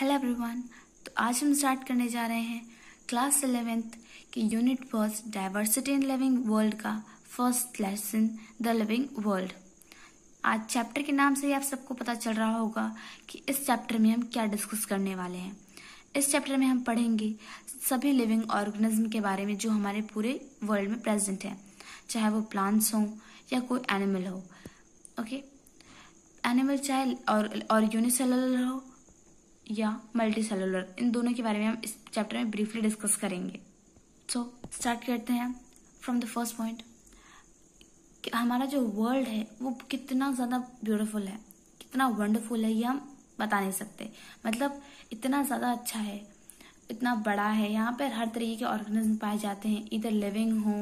Hello everyone तो आज हम स्टार्ट करने जा रहे हैं क्लास इलेवेंथ की unit first diversity in living world का first lesson the living world आज चैप्टर के नाम से ही आप सबको पता चल रहा होगा कि इस चैप्टर में हम क्या डिस्कस करने वाले हैं। इस चैप्टर में हम पढ़ेंगे सभी लिविंग ऑर्गेनिज्म के बारे में जो हमारे पूरे वर्ल्ड में प्रेजेंट है। चाहे वो प्लांट्स हों या कोई एनिमल हो ओके एनिमल चाहे और, और यूनिसेलुलर हो या मल्टी सेलुलर इन दोनों के बारे में हम इस चैप्टर में ब्रीफली डिस्कस करेंगे। सो स्टार्ट करते हैं फ्रॉम द फ़र्स्ट पॉइंट हमारा जो वर्ल्ड है, वो कितना ज़्यादा ब्यूटीफुल है, कितना वंडरफुल है, ये हम बता नहीं सकते। मतलब इतना ज़्यादा अच्छा है, इतना बड़ा है, यहाँ पर हर तरीके के ऑर्गेनिज्म पाए जाते हैं इधर लिविंग हो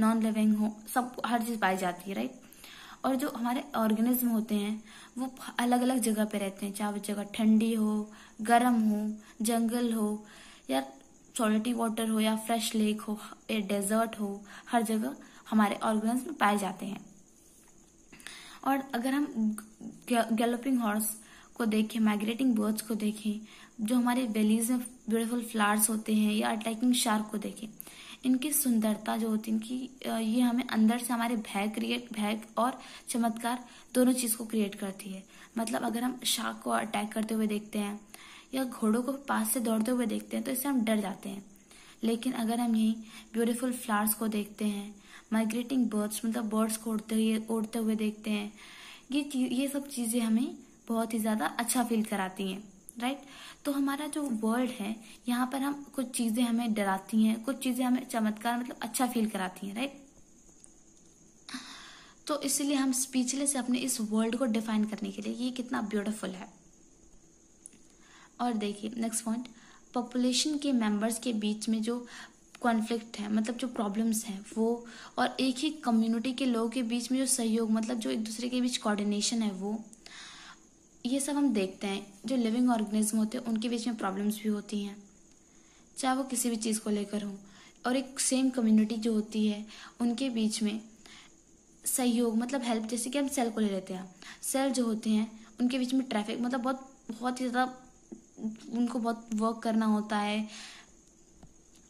नॉन लिविंग हो, सब हर चीज़ पाई जाती है राइट और जो हमारे ऑर्गेनिज्म होते हैं वो अलग अलग जगह पे रहते हैं, चाहे वो जगह ठंडी हो, गर्म हो, जंगल हो, या सॉलिटी वाटर हो, या फ्रेश लेक हो, या डेजर्ट हो, हर जगह हमारे ऑर्गन्स में पाए जाते हैं। और अगर हम गैलोपिंग हॉर्स को देखें माइग्रेटिंग बर्ड्स को देखें, जो हमारे वैलीज में ब्यूटीफुल फ्लावर्स होते हैं, या अटैकिंग शार्क को देखें इनकी सुंदरता जो होती है, इनकी ये हमें अंदर से हमारे भय क्रिएट भय और चमत्कार दोनों चीज़ को क्रिएट करती है। मतलब अगर हम शार्क को अटैक करते हुए देखते हैं या घोड़ों को पास से दौड़ते हुए देखते हैं तो इससे हम डर जाते हैं। लेकिन अगर हम यही ब्यूटीफुल फ्लावर्स को देखते हैं माइग्रेटिंग बर्ड्स मतलब बर्ड्स को उड़ते हुए उड़ते हुए देखते हैं, ये ये सब चीज़ें हमें बहुत ही ज़्यादा अच्छा फील कराती हैं। राइट तो हमारा जो वर्ल्ड है, यहाँ पर हम कुछ चीज़ें हमें डराती हैं, कुछ चीज़ें हमें चमत्कार मतलब अच्छा फील कराती हैं राइट तो इसलिए हम स्पीचलेस अपने इस वर्ल्ड को डिफाइन करने के लिए ये कितना ब्यूटीफुल है। और देखिए नेक्स्ट पॉइंट पॉपुलेशन के मेंबर्स के बीच में जो कॉन्फ्लिक्ट है मतलब जो प्रॉब्लम्स हैं, वो और एक ही कम्युनिटी के लोगों के बीच में जो सहयोग मतलब जो एक दूसरे के बीच कोऑर्डिनेशन है, वो ये सब हम देखते हैं, जो लिविंग ऑर्गेनिज्म होते हैं, उनके बीच में प्रॉब्लम्स भी होती हैं। चाहे वो किसी भी चीज़ को लेकर हो, और एक सेम कम्युनिटी जो होती है, उनके बीच में सहयोग मतलब हेल्प जैसे कि हम सेल को ले लेते हैं। सेल जो होते हैं, उनके बीच में ट्रैफ़िक मतलब बहुत बहुत ही ज़्यादा उनको बहुत वर्क करना होता है।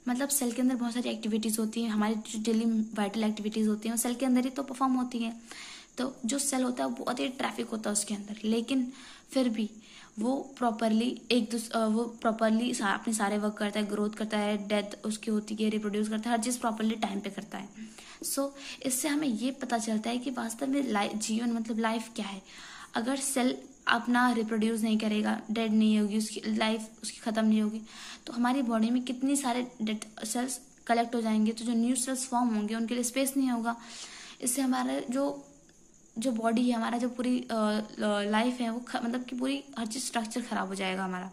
मतलब सेल के अंदर बहुत सारी एक्टिविटीज़ होती हैं, हमारी जो डेली वाइटल एक्टिविटीज़ होती हैं सेल के अंदर ही तो परफॉर्म होती हैं। तो जो सेल होता है बहुत ही ट्रैफ़िक होता है उसके अंदर। लेकिन फिर भी वो प्रॉपरली एक दूसरे वो प्रॉपरली अपने सारे वर्क करता है ग्रोथ करता है डेथ उसकी होती है रिप्रोड्यूस करता है हर चीज़ प्रॉपरली टाइम पे करता है। सो so, इससे हमें ये पता चलता है कि वास्तव में लाइफ जीवन मतलब लाइफ क्या है। अगर सेल अपना रिप्रोड्यूस नहीं करेगा डेड नहीं होगी उसकी लाइफ उसकी ख़त्म नहीं होगी तो हमारी बॉडी में कितनी सारे डेड सेल्स कलेक्ट हो जाएँगे तो जो न्यू सेल्स फॉर्म होंगे उनके लिए स्पेस नहीं होगा। इससे हमारा जो जो बॉडी है हमारा जो पूरी लाइफ है वो मतलब कि पूरी हर चीज़ स्ट्रक्चर खराब हो जाएगा हमारा।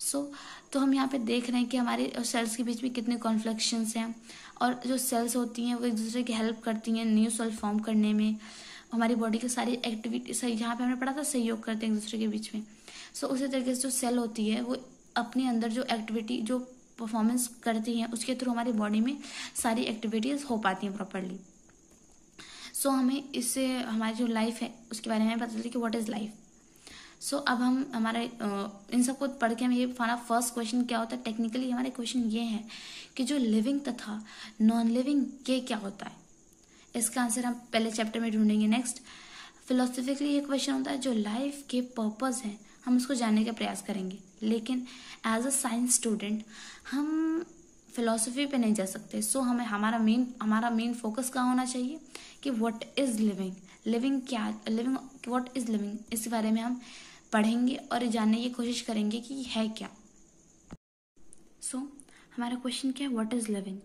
सो so, तो हम यहाँ पे देख रहे हैं कि हमारे सेल्स के बीच में कितने कॉन्फ्लेक्शंस हैं और जो सेल्स होती हैं वो एक दूसरे की हेल्प करती हैं न्यू सेल फॉर्म करने में। हमारी बॉडी की सारी एक्टिविटी सही यहाँ पे हमने पढ़ा था सहयोग करते हैं एक दूसरे के बीच में। सो so, उसी तरीके से जो सेल होती है वो अपने अंदर जो एक्टिविटी जो परफॉर्मेंस करती हैं उसके थ्रू हमारी बॉडी में सारी एक्टिविटीज़ हो पाती हैं प्रॉपरली सो हमें इससे, हमारी जो लाइफ है, उसके बारे में पता चलती कि व्हाट इज़ लाइफ सो अब हम हमारे इन सबको पढ़ के हमें ये हमारा फ़र्स्ट क्वेश्चन क्या होता है? टेक्निकली हमारे क्वेश्चन ये है कि जो लिविंग तथा नॉन लिविंग ये क्या होता है? इसका आंसर हम पहले चैप्टर में ढूंढेंगे नेक्स्ट फिलोसफिकली ये क्वेश्चन होता है, जो लाइफ के पर्पज हैं, हम उसको जानने का प्रयास करेंगे. लेकिन एज अ साइंस स्टूडेंट हम फिलोसफी पे नहीं जा सकते। सो हमें हमारा मेन हमारा मेन फोकस कहाँ होना चाहिए? कि व्हाट इज़ लिविंग लिविंग क्या लिविंग व्हाट इज़ लिविंग इस बारे में हम पढ़ेंगे और जानने की कोशिश करेंगे कि है क्या। सो so, हमारा क्वेश्चन क्या है? व्हाट इज़ लिविंग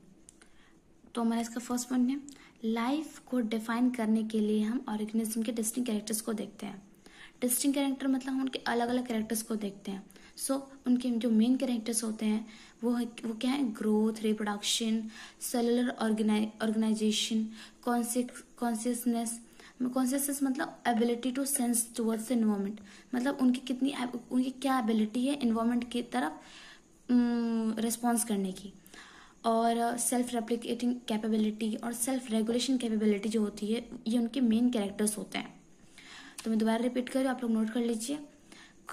तो हमारा इसका फ़र्स्ट पॉइंट है लाइफ को डिफाइन करने के लिए हम ऑर्गेनिज्म के डिस्टिंग कैरेक्टर्स को देखते हैं। डिस्टिंग कैरेक्टर मतलब हम उनके अलग अलग कैरेक्टर्स को देखते हैं। सो so, उनके जो मेन कैरेक्टर्स होते हैं वो है वो क्या है? Growth reproduction cellular organization consciousness consciousness मतलब ability to sense towards environment मतलब उनकी कितनी उनकी क्या एबिलिटी है इन्वायरमेंट की तरफ़ रिस्पॉन्स करने की। और सेल्फ रेप्लिकेटिंग कैपेबिलिटी और सेल्फ रेगुलेशन कैपेबिलिटी जो होती है ये उनके मेन कैरेक्टर्स होते हैं। तो मैं दोबारा रिपीट करूँ आप लोग नोट कर लीजिए।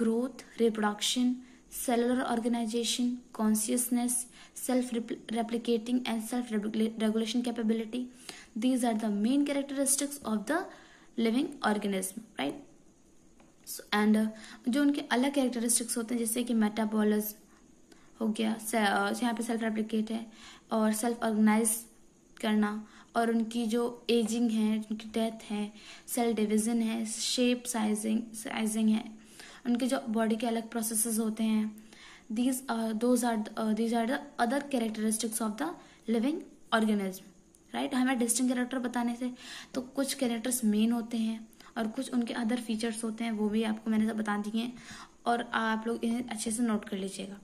Growth reproduction cellular organization consciousness self replicating and self regulation capability these are the main characteristics of the living organism right and जो उनके अलग कैरेक्टरिस्टिक्स होते हैं, जैसे कि मेटाबोलिज हो गया uh, यहाँ पे सेल्फ रेप्लीकेट है, और सेल्फ ऑर्गेनाइज करना, और उनकी जो एजिंग है, उनकी डेथ है सेल डिविजन है शेप साइजिंग साइजिंग है उनके जो बॉडी के अलग प्रोसेसेस होते हैं। These are these are the other characteristics of the living organism right हमें डिस्टिंग कैरेक्टर बताने से तो कुछ कैरेक्टर्स मेन होते हैं और कुछ उनके अदर फीचर्स होते हैं, वो भी आपको मैंने सब बता दिए हैं और आप लोग इन्हें अच्छे से नोट कर लीजिएगा।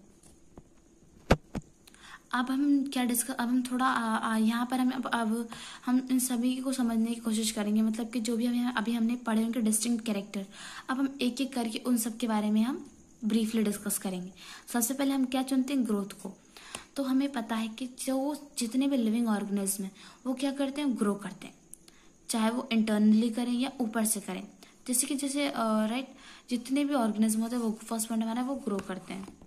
अब हम क्या डिस्कस अब हम थोड़ा यहाँ पर हम अब, अब हम इन सभी को समझने की कोशिश करेंगे। मतलब कि जो भी हम अभी हमने पढ़े उनके डिस्टिंग कैरेक्टर अब हम एक एक करके उन सब के बारे में हम ब्रीफली डिस्कस करेंगे। सबसे पहले हम क्या चुनते हैं? ग्रोथ को। तो हमें पता है कि जो जितने भी लिविंग ऑर्गेनिज्म हैं वो क्या करते हैं? ग्रो करते हैं। चाहे वो इंटरनली करें या ऊपर से करें। जैसे कि जैसे राइट जितने भी ऑर्गेनिज्म होते हैं वो फ़र्स्ट पॉइंट हमारा वो ग्रो करते हैं।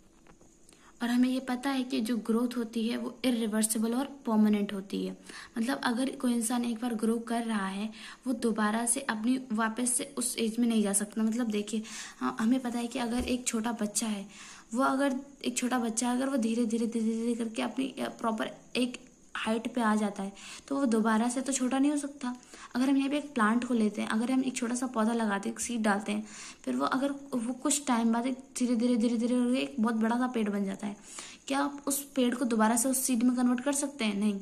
और हमें ये पता है कि जो ग्रोथ होती है वो इरिवर्सिबल और परमानेंट होती है। मतलब अगर कोई इंसान एक बार ग्रो कर रहा है, वो दोबारा से अपनी वापस से उस एज में नहीं जा सकता। मतलब देखिए हाँ हमें पता है कि अगर एक छोटा बच्चा है, वो अगर एक छोटा बच्चा अगर वो धीरे धीरे धीरे धीरे करके अपनी प्रॉपर एक हाइट पे आ जाता है तो वो दोबारा से तो छोटा नहीं हो सकता। अगर हम यहाँ पे एक प्लांट को लेते हैं, अगर हम एक छोटा सा पौधा लगाते हैं, एक सीड डालते हैं, फिर वो अगर वो कुछ टाइम बाद धीरे धीरे धीरे धीरे एक बहुत बड़ा सा पेड़ बन जाता है। क्या आप उस पेड़ को दोबारा से उस सीड में कन्वर्ट कर सकते हैं? नहीं।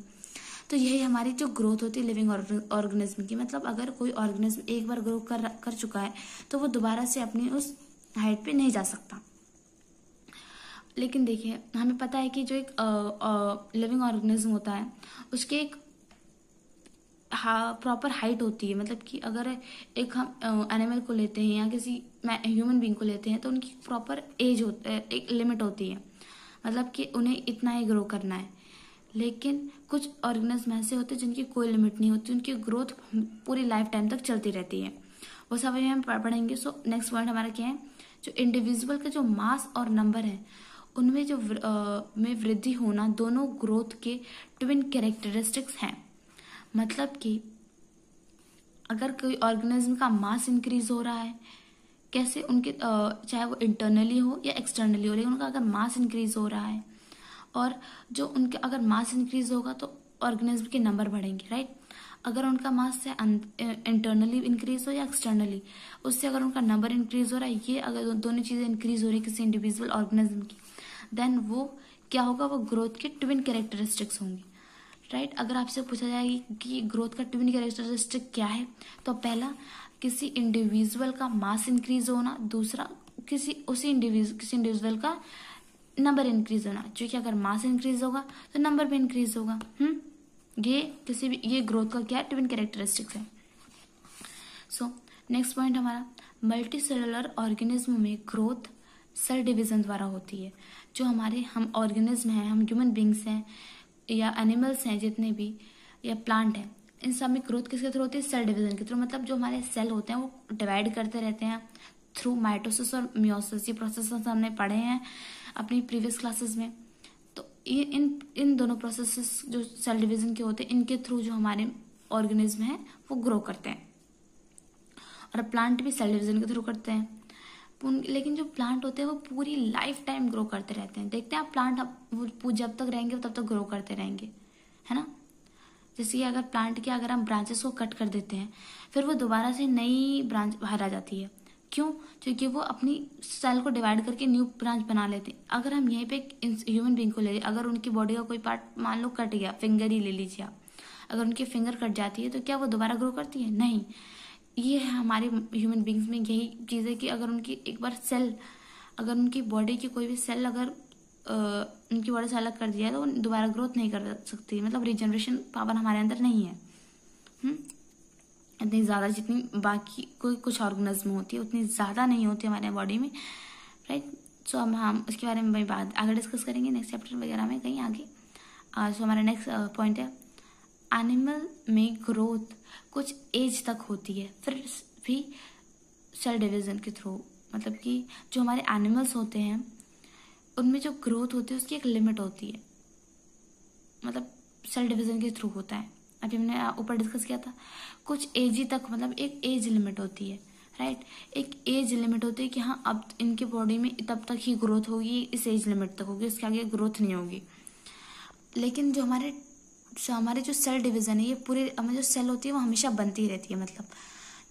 तो यही हमारी जो ग्रोथ होती है लिविंग ऑर्गेनिज्म की। मतलब अगर कोई ऑर्गेनिज्म एक बार ग्रो कर कर चुका है तो वो दोबारा से अपनी उस हाइट पे नहीं जा सकता। लेकिन देखिए, हमें पता है कि जो एक लिविंग ऑर्गेनिज्म होता है, उसके एक प्रॉपर हाइट होती है। मतलब कि अगर एक हम एनिमल को लेते हैं या किसी ह्यूमन बींग को लेते हैं तो उनकी प्रॉपर एज होता है एक लिमिट होती है। मतलब कि उन्हें इतना ही ग्रो करना है। लेकिन कुछ ऑर्गेनिज्म ऐसे होते हैं जिनकी कोई लिमिट नहीं होती, उनकी ग्रोथ पूरी लाइफ टाइम तक चलती रहती है। वो सब हम पढ़ेंगे। सो नेक्स्ट पॉइंट हमारा क्या है? जो इंडिविजुअल का जो मास और नंबर है उनमें जो आ, में वृद्धि होना दोनों ग्रोथ के ट्विन कैरेक्टरिस्टिक्स हैं। मतलब कि अगर कोई ऑर्गेनिज्म का मास इंक्रीज हो रहा है कैसे उनके चाहे वो इंटरनली हो या एक्सटर्नली हो लेकिन उनका अगर मास इंक्रीज हो रहा है और जो उनके अगर मास इंक्रीज होगा तो ऑर्गेनिज्म के नंबर बढ़ेंगे राइट अगर उनका मास से इंटरनली इंक्रीज हो या एक्सटर्नली उससे अगर उनका नंबर इंक्रीज हो रहा है ये अगर दोनों चीज़ें इंक्रीज हो रही है किसी इंडिविजुअल ऑर्गेनिज्म की देन वो क्या होगा? वो ग्रोथ के ट्विन कैरेक्टरिस्टिक्स होंगी। Right right? अगर आपसे पूछा जाए कि ग्रोथ का ट्विन कैरेक्टरिस्टिक क्या है तो पहला, किसी इंडिविजुअल का मास इंक्रीज होना। दूसरा, किसी, उसी इंडिविजुअल किसी इंडिविजुअल का नंबर इंक्रीज होना। जो कि अगर मास इंक्रीज होगा तो नंबर भी इंक्रीज होगा। हम्म? ये किसी भी, ये ग्रोथ का क्या ट्विन कैरेक्टरिस्टिक्स है? सो नेक्स्ट पॉइंट हमारा मल्टी सेलुलर ऑर्गेनिज्म में ग्रोथ सेल डिवीज़न द्वारा होती है। जो हमारे, हम ऑर्गेनिज्म हैं, हम ह्यूमन बींग्स हैं, या एनिमल्स हैं जितने भी, या प्लांट हैं, इन सब में ग्रोथ किसके थ्रू होती है? सेल डिवीज़न के थ्रू मतलब जो हमारे सेल होते हैं, वो डिवाइड करते रहते हैं थ्रू माइटोसिस और मियोसिस ये प्रोसेस हमने पढ़े हैं अपनी प्रीवियस क्लासेस में। तो इन इन दोनों प्रोसेस जो सेल डिवीज़न के होते हैं, इनके थ्रू जो हमारे ऑर्गेनिज्म हैं, वो ग्रो करते हैं। और प्लांट भी सेल डिवीज़न के थ्रू करते हैं। लेकिन जो प्लांट होते हैं वो पूरी लाइफ टाइम ग्रो करते रहते हैं। देखते हैं आप प्लांट वो जब तक रहेंगे तब तक ग्रो करते रहेंगे, है ना? जैसे कि अगर प्लांट के अगर हम ब्रांचेस को कट कर देते हैं, फिर वो दोबारा से नई ब्रांच बाहर आ जाती है। क्यों? क्योंकि वो अपनी सेल को डिवाइड करके न्यू ब्रांच बना लेते हैं। अगर हम यहीं पे ह्यूमन बींग को ले अगर उनकी बॉडी का कोई पार्ट मान लो कट गया फिंगर ही ले लीजिए आप। अगर उनकी फिंगर कट जाती है तो क्या वो दोबारा ग्रो करती है? नहीं। ये है हमारे ह्यूमन बींग्स में यही चीज़ है कि अगर उनकी एक बार सेल अगर उनकी बॉडी की कोई भी सेल अगर आ, उनकी बॉडी से अलग कर दिया तो दोबारा ग्रोथ नहीं कर सकती। मतलब रिजनरेशन पावर हमारे अंदर नहीं है। हम्म? इतनी ज़्यादा जितनी बाकी कोई कुछ ऑर्गेनिज्म होती है उतनी ज़्यादा नहीं होती हमारे बॉडी में। राइट सो अब हम उसके बारे में बात आगे डिस्कस करेंगे नेक्स्ट चैप्टर वगैरह में कहीं आगे। सो हमारा नेक्स्ट पॉइंट है। एनिमल में ग्रोथ कुछ एज तक होती है। फिर भी सेल डिवीज़न के थ्रू मतलब कि जो हमारे एनिमल्स होते हैं, उनमें जो ग्रोथ होती है, उसकी एक लिमिट होती है। मतलब सेल डिवीज़न के थ्रू होता है। अभी हमने ऊपर डिस्कस किया था, कुछ एज ही तक मतलब एक एज लिमिट होती है राइट एक एज लिमिट होती है कि हाँ अब इनके बॉडी में तब तक ही ग्रोथ होगी, इस एज लिमिट तक होगी, इसके आगे ग्रोथ नहीं होगी। लेकिन जो हमारे हमारे जो सेल डिवीज़न है, ये पूरे हमें जो सेल होती है, वो हमेशा बनती ही रहती है मतलब।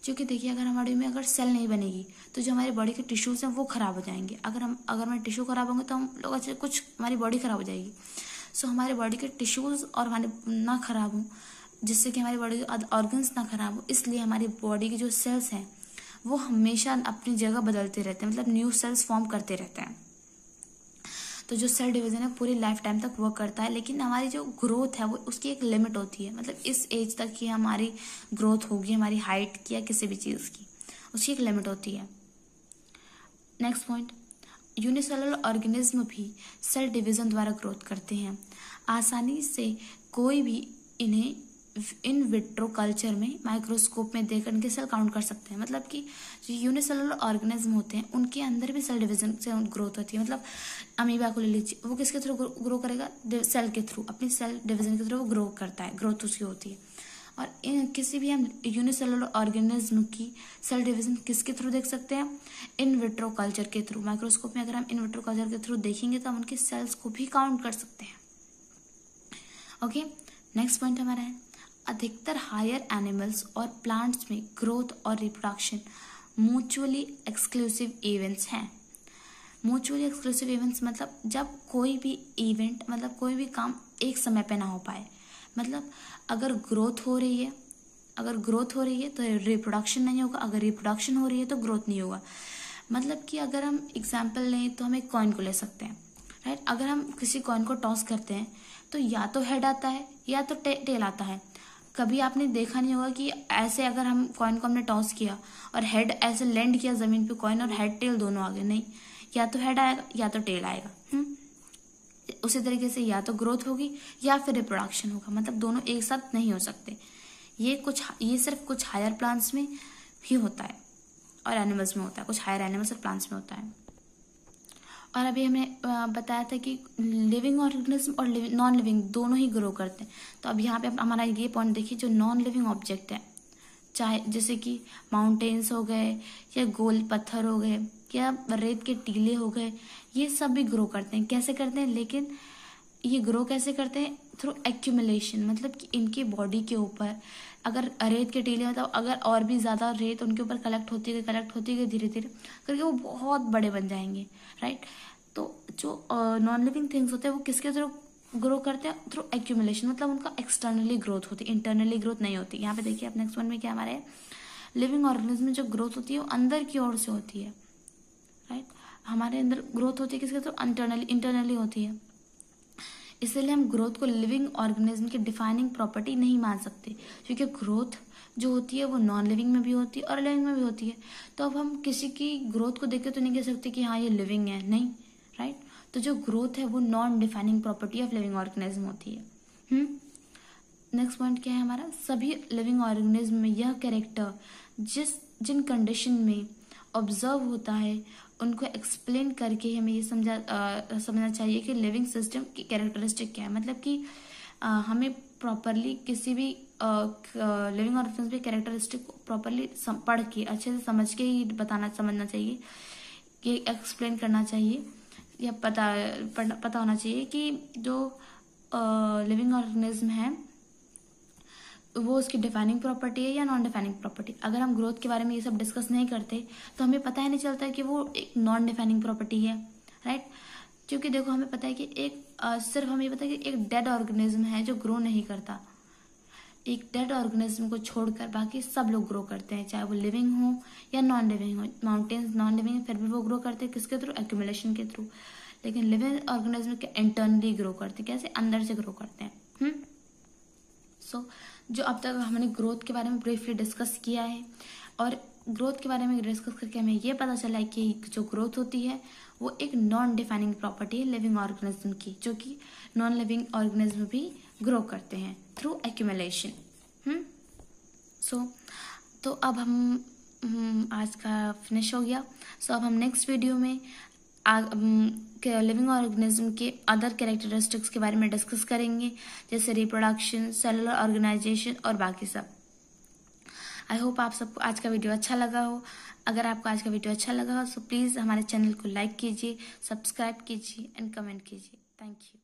क्योंकि देखिए, अगर हमारे में अगर सेल नहीं बनेगी तो जो हमारी बॉडी के टिश्यूज हैं, वो खराब हो जाएँगे। अगर हम, अगर हमारे टिश्यू खराब होंगे तो हम लोग अच्छे कुछ, हमारी बॉडी खराब हो जाएगी। सो हमारे बॉडी के टिश्यूज और हमारे ना खराब हों, जिससे कि हमारी बॉडी के ऑर्गन्स ना खराब हो, इसलिए हमारी बॉडी के जो सेल्स हैं, वो हमेशा अपनी जगह बदलते रहते हैं मतलब न्यू सेल्स फॉर्म करते रहते हैं। तो जो सेल डिवीज़न है, पूरी लाइफ टाइम तक वर्क करता है, लेकिन हमारी जो ग्रोथ है, वो उसकी एक लिमिट होती है। मतलब इस एज तक ही हमारी ग्रोथ होगी, हमारी हाइट की या किसी भी चीज़ की, उसकी एक लिमिट होती है। नेक्स्ट पॉइंट यूनिसेलुलर ऑर्गेनिज्म भी सेल डिवीज़न द्वारा ग्रोथ करते हैं। आसानी से कोई भी इन्हें इन विट्रो कल्चर में माइक्रोस्कोप में देखकर इनके सेल काउंट कर सकते हैं। मतलब कि जो यूनिसेलुलर ऑर्गेनिज्म होते हैं, उनके अंदर भी सेल डिवीज़न से ग्रोथ होती है। मतलब अमीबा को ले लीजिए, वो किसके थ्रू ग्रो करेगा? सेल के थ्रू अपनी सेल डिवीज़न के थ्रू वो ग्रो करता है ग्रोथ उसकी होती है। और इन किसी भी हम यूनिसेलुलर ऑर्गेनिज्म की सेल डिवीज़न किसके थ्रू देख सकते हैं? इन विट्रो कल्चर के थ्रू माइक्रोस्कोप में अगर हम इन विट्रो कल्चर के थ्रू देखेंगे तो हम उनके सेल्स को भी काउंट कर सकते हैं। ओके नेक्स्ट पॉइंट हमारा है। अधिकतर हायर एनिमल्स और प्लांट्स में ग्रोथ और रिप्रोडक्शन म्यूचुअली एक्सक्लूसिव इवेंट्स हैं। म्यूचुअली एक्सक्लूसिव इवेंट्स मतलब जब कोई भी इवेंट मतलब कोई भी काम एक समय पे ना हो पाए। मतलब अगर ग्रोथ हो रही है अगर ग्रोथ हो रही है तो रिप्रोडक्शन नहीं होगा अगर रिप्रोडक्शन हो रही है तो ग्रोथ नहीं होगा। मतलब कि अगर हम एग्ज़ाम्पल लें तो हम एक कॉइन को ले सकते हैं राइट अगर हम किसी कॉइन को टॉस करते हैं तो या तो हेड आता है या तो टे, टेल आता है। कभी आपने देखा नहीं होगा कि ऐसे अगर हम कॉइन को हमने टॉस किया और हेड ऐसे लैंड किया ज़मीन पे कॉइन और हेड टेल दोनों आगे नहीं। या तो हेड आएगा, या तो टेल आएगा हम्म। उसी तरीके से या तो ग्रोथ होगी या फिर रिप्रोडक्शन होगा मतलब दोनों एक साथ नहीं हो सकते। ये कुछ, ये सिर्फ़ कुछ हायर प्लांट्स में ही होता है और एनिमल्स में होता है, कुछ हायर एनिमल्स और प्लांट्स में होता है। और अभी हमने बताया था कि लिविंग ऑर्गेनिज्म और नॉन लिविंग दोनों ही ग्रो करते हैं। तो अब यहाँ पे हमारा ये पॉइंट देखिए, जो नॉन लिविंग ऑब्जेक्ट है, चाहे जैसे कि माउंटेन्स हो गए या गोल पत्थर हो गए या रेत के टीले हो गए, ये सब भी ग्रो करते हैं। कैसे करते हैं? लेकिन ये ग्रो कैसे करते हैं? थ्रू एक्यूमुलेशन मतलब कि इनकी बॉडी के ऊपर। अगर रेत के टीले मतलब अगर और भी ज़्यादा रेत उनके ऊपर कलेक्ट होती गई कलेक्ट होती गई धीरे धीरे करके वो बहुत बड़े बन जाएँगे राइट तो जो नॉन लिविंग थिंग्स होते हैं, वो किसके थ्रू ग्रो करते हैं? थ्रू एक्यूमुलेशन मतलब उनका एक्सटर्नली ग्रोथ होती है। इंटरनली ग्रोथ नहीं होती। यहाँ पे देखिए आप नेक्स्ट वन में क्या हमारे लिविंग ऑर्गेनिज्म में जो ग्रोथ होती है, वो अंदर की ओर से होती है राइट हमारे अंदर ग्रोथ होती है किसके थ्रू इंटरनली इंटरनली होती है। इसलिए हम ग्रोथ को लिविंग ऑर्गेनिज्म की डिफाइनिंग प्रॉपर्टी नहीं मान सकते, क्योंकि ग्रोथ जो होती है वो नॉन लिविंग में भी होती है और लिविंग में भी होती है। तो अब हम किसी की ग्रोथ को देख के तो नहीं कह सकते कि हाँ ये लिविंग है। नहीं राइट तो जो ग्रोथ है वो non defining property of living organism होती है। नेक्स्ट हम्म? पॉइंट क्या है हमारा? सभी लिविंग ऑर्गेनिज्म में यह कैरेक्टर जिस, जिन कंडीशन में ऑब्ज़र्व होता है उनको एक्सप्लेन करके हमें ये समझा समझना चाहिए कि लिविंग सिस्टम की कैरेक्टरिस्टिक क्या है। मतलब कि आ, हमें प्रॉपरली किसी भी लिविंग ऑर्गेनिज्म की कैरेक्टरिस्टिक प्रॉपरली पढ़ के अच्छे से समझ के ही बताना समझना चाहिए कि एक्सप्लेन करना चाहिए या पता पता होना चाहिए कि जो लिविंग ऑर्गेनिज्म है वो उसकी डिफाइनिंग प्रॉपर्टी है या नॉन डिफाइनिंग प्रॉपर्टी अगर हम ग्रोथ के बारे में ये सब डिस्कस नहीं करते तो हमें पता ही नहीं चलता कि वो एक नॉन डिफाइनिंग प्रॉपर्टी है राइट क्योंकि देखो हमें पता है कि एक आ, सिर्फ़ हमें पता है कि एक डेड ऑर्गेनिज्म है जो ग्रो नहीं करता। एक डेड ऑर्गेनिज्म को छोड़कर बाकी सब लोग ग्रो करते हैं चाहे वो लिविंग हो या नॉन लिविंग हो। माउंटेन्स नॉन लिविंग फिर भी वो ग्रो करते हैं किसके थ्रू एक्यूमुलेशन के थ्रू लेकिन लिविंग ऑर्गेनिज्म के इंटरनली ग्रो करते हैं कैसे? अंदर से ग्रो करते हैं। हम्म? सो जो अब तक हमने ग्रोथ के बारे में ब्रीफली डिस्कस किया है और ग्रोथ के बारे में डिस्कस करके हमें ये पता चला है कि जो ग्रोथ होती है वो एक नॉन डिफाइनिंग प्रॉपर्टी है लिविंग ऑर्गेनिज्म की जो कि नॉन लिविंग ऑर्गेनिज्म भी ग्रो करते हैं थ्रू एक्यूमुलेशन हम्म? सो तो अब हम, हम आज का फिनिश हो गया। सो so, अब हम नेक्स्ट वीडियो में लिविंग ऑर्गेनिज्म के अदर कैरेक्टरिस्टिक्स के बारे में डिस्कस करेंगे, जैसे रिप्रोडक्शन सेलुलर ऑर्गेनाइजेशन और बाकी सब। आई होप आप सबको आज का वीडियो अच्छा लगा हो। अगर आपको आज का वीडियो अच्छा लगा हो तो प्लीज़ हमारे चैनल को लाइक कीजिए सब्सक्राइब कीजिए एंड कमेंट कीजिए। Thank you